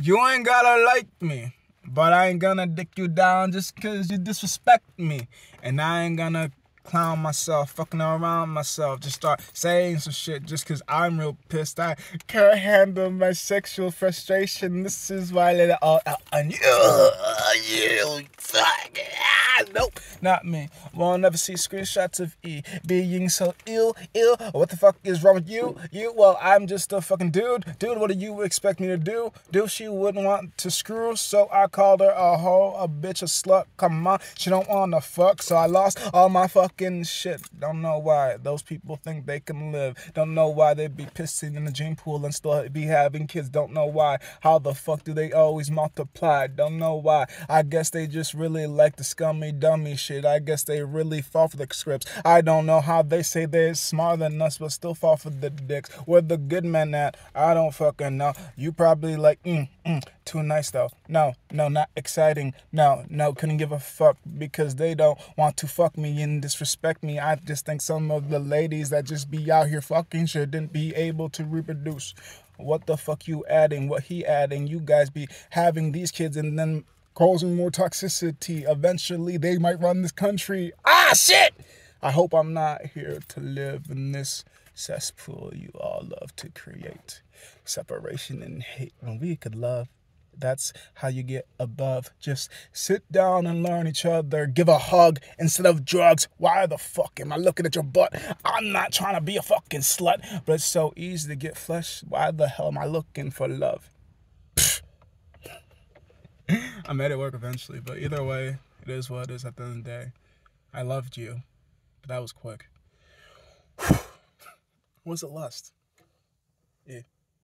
You ain't gotta like me, but I ain't gonna dick you down just cause you disrespect me. And I ain't gonna clown myself, fucking around myself, just start saying some shit just cause I'm real pissed. I can't handle my sexual frustration. This is why I let it all out on you. You fuck. Ah, nope, not me. Won't never see screenshots of E being so ill, ill. What the fuck is wrong with you? You, well, I'm just a fucking dude. Dude, what do you expect me to do? Do she wouldn't want to screw, so I called her a hoe, a bitch, a slut. Come on, she don't want to fuck, so I lost all my fucking shit. Don't know why those people think they can live. Don't know why they be pissing in the gene pool and still be having kids. Don't know why. How the fuck do they always multiply? Don't know why. I guess they just really like the scummy dummy shit. I guess they really fall for the scripts. I don't know how they say they're smarter than us, but still fall for the dicks. Where the good men at? I don't fucking know. You probably like, mm, mm, too nice though. No, no, not exciting. No, no, couldn't give a fuck because they don't want to fuck me and disrespect me. I just think some of the ladies that just be out here fucking shouldn't be able to reproduce. What the fuck you adding? What he adding? You guys be having these kids and then causing more toxicity. Eventually, they might run this country. Ah, shit! I hope I'm not here to live in this cesspool you all love to create. Separation and hate when we could love. That's how you get above. Just sit down and learn each other. Give a hug instead of drugs. Why the fuck am I looking at your butt? I'm not trying to be a fucking slut, but it's so easy to get flesh. Why the hell am I looking for love? I made it work eventually, but either way, it is what it is at the end of the day. I loved you, but that was quick. was it lust? Yeah.